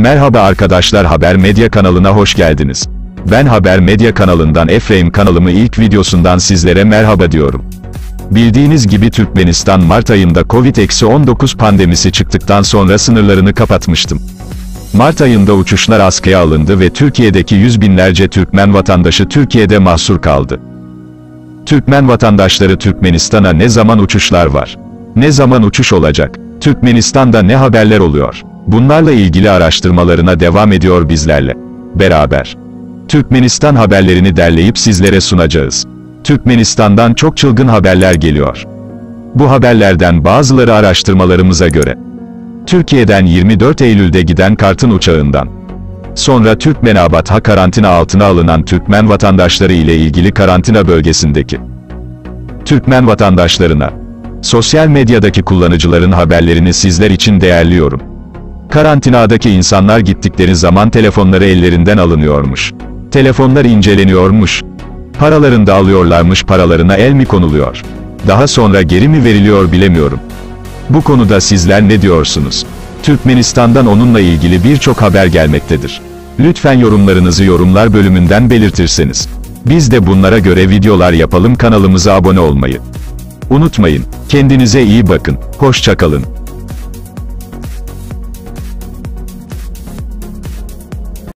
Merhaba arkadaşlar Haber Medya kanalına hoş geldiniz. Ben Haber Medya kanalından Efraim kanalımı ilk videosundan sizlere merhaba diyorum. Bildiğiniz gibi Türkmenistan Mart ayında Covid-19 pandemisi çıktıktan sonra sınırlarını kapatmıştım. Mart ayında uçuşlar askıya alındı ve Türkiye'deki yüz binlerce Türkmen vatandaşı Türkiye'de mahsur kaldı. Türkmen vatandaşları Türkmenistan'a ne zaman uçuşlar var? Ne zaman uçuş olacak? Türkmenistan'da ne haberler oluyor? Bunlarla ilgili araştırmalarına devam ediyor bizlerle. Beraber. Türkmenistan haberlerini derleyip sizlere sunacağız. Türkmenistan'dan çok çılgın haberler geliyor. Bu haberlerden bazıları araştırmalarımıza göre. Türkiye'den 24 Eylül'de giden Kartın uçağından. Sonra Türkmenabat'a karantina altına alınan Türkmen vatandaşları ile ilgili karantina bölgesindeki Türkmen vatandaşlarına sosyal medyadaki kullanıcıların haberlerini sizler için değerliyorum. Karantinadaki insanlar gittikleri zaman telefonları ellerinden alınıyormuş. Telefonlar inceleniyormuş. Paralarını da alıyorlarmış paralarına el mi konuluyor? Daha sonra geri mi veriliyor bilemiyorum. Bu konuda sizler ne diyorsunuz? Türkmenistan'dan onunla ilgili birçok haber gelmektedir. Lütfen yorumlarınızı yorumlar bölümünden belirtirseniz. Biz de bunlara göre videolar yapalım kanalımıza abone olmayı. Unutmayın, kendinize iyi bakın, hoşçakalın.